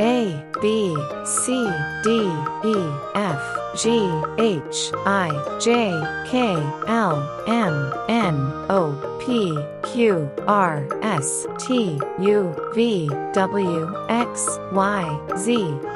A B C D E F G H I J K L M N O P Q R S T U V W X Y Z